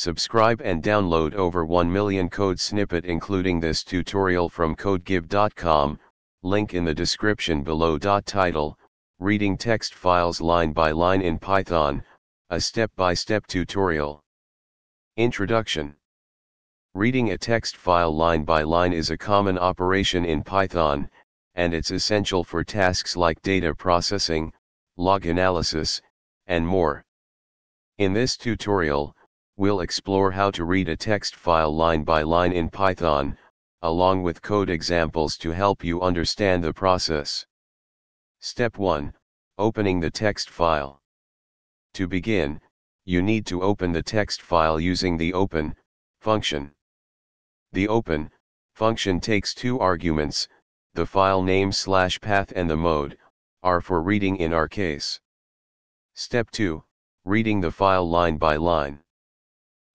Subscribe and download over 1 million code snippet including this tutorial from codegive.com, link in the description below. Title, Reading text files line by line in Python, a step-by-step tutorial. Introduction Reading a text file line by line is a common operation in Python, and it's essential for tasks like data processing, log analysis, and more. In this tutorial, we'll explore how to read a text file line by line in Python, along with code examples to help you understand the process. Step 1, Opening the text file. To begin, you need to open the text file using the open function. The open function takes two arguments, the file name slash path and the mode, are for reading in our case. Step 2, Reading the file line by line.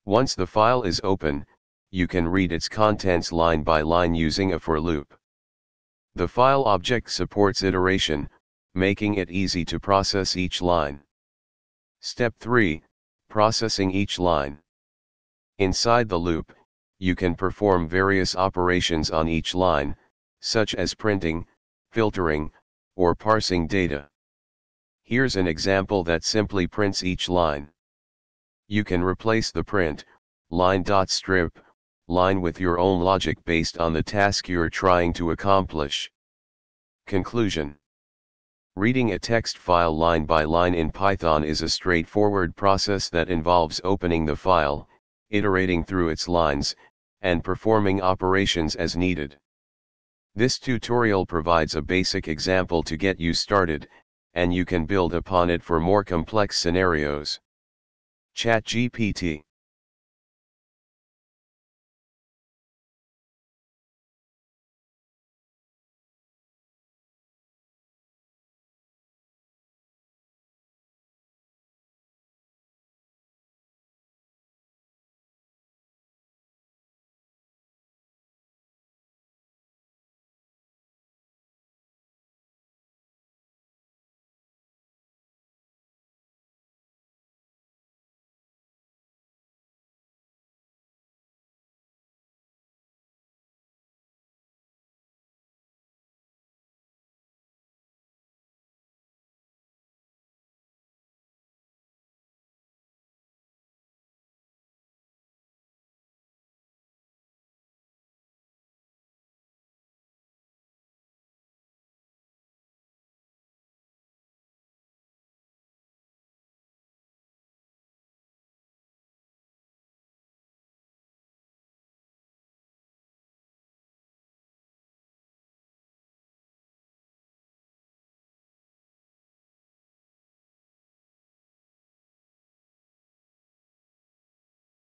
Once the file is open, you can read its contents line by line using a for loop. The file object supports iteration, making it easy to process each line. Step 3, Processing each line. Inside the loop, you can perform various operations on each line, such as printing, filtering, or parsing data. Here's an example that simply prints each line. You can replace the print, line.strip, line with your own logic based on the task you're trying to accomplish. Conclusion Reading a text file line by line in Python is a straightforward process that involves opening the file, iterating through its lines, and performing operations as needed. This tutorial provides a basic example to get you started, and you can build upon it for more complex scenarios. ChatGPT